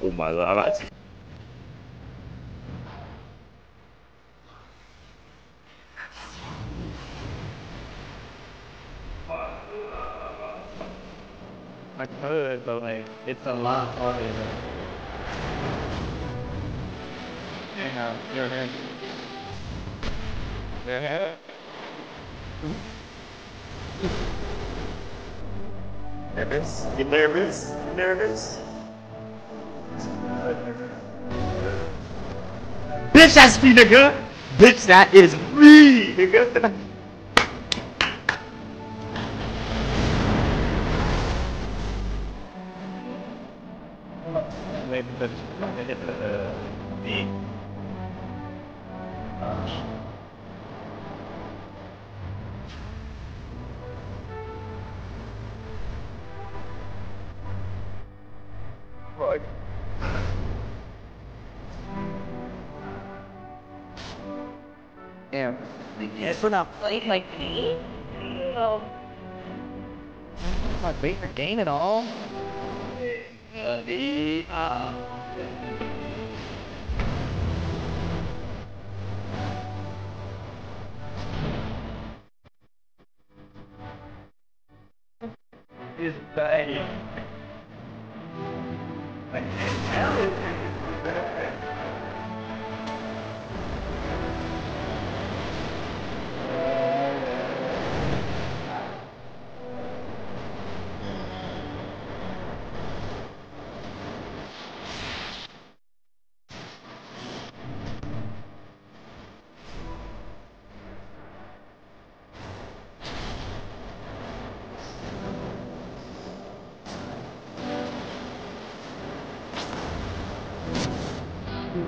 Oh my god. I could, but like, it's a lot harder. You know, You're Yeah. Nervous? You nervous? You nervous? Bitch, that's me, nigga! Bitch, that is me, nigga! Maybe the hit the beat. Right. Yeah. Yes, we're not playing like me. Oh. I'm not beating the game at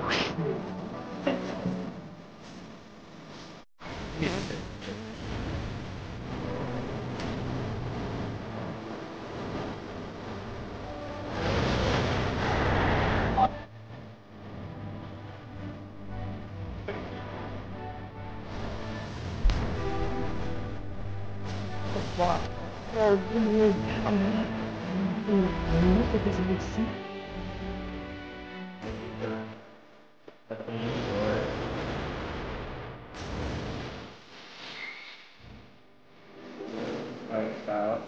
all. Uh, Is dying. Wow. about